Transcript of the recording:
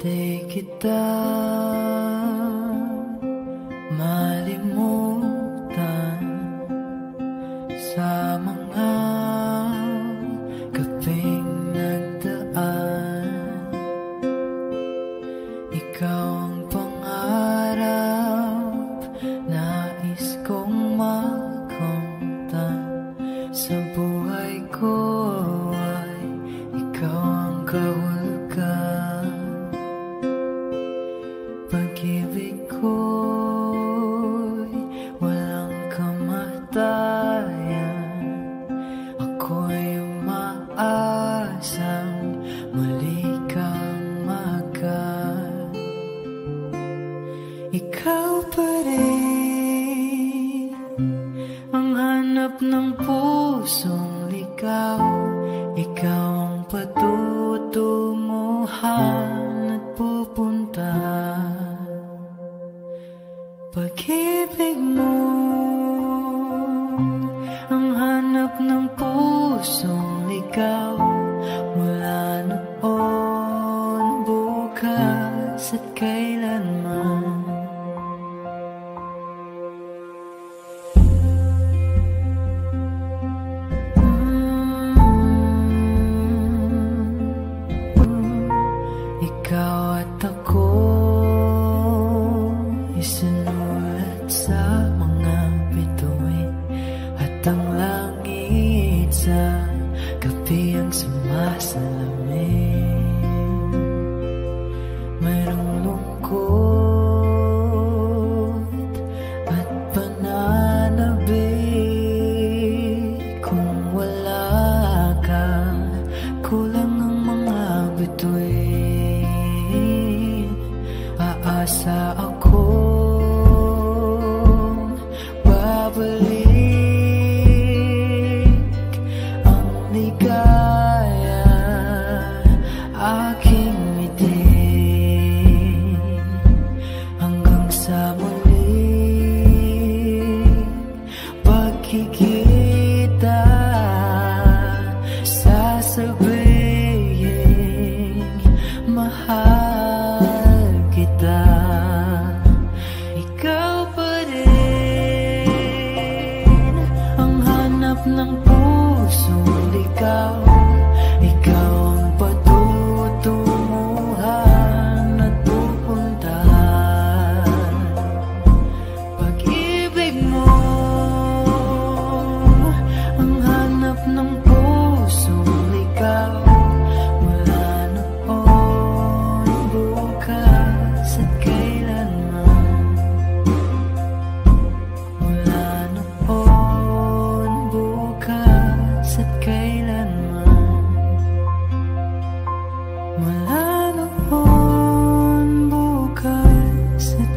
Take it down. Pag-ibig ko'y walang kamatayan. Ako'y umaasang mali kang magan Ikaw pa rin ang hanap ng pusong ligaw Ikaw ang patutunguhan at pupuntahan Pag-ibig mo. Ang hanap ng pusong ligaw Mula noon, bukas at kailanman. Ikaw at ako ang langit sa gabi ang sumasalamin. Mayroong lungkot at pananabik Kung wala ka, kulang ang mga bituin. Aasa ako 海。So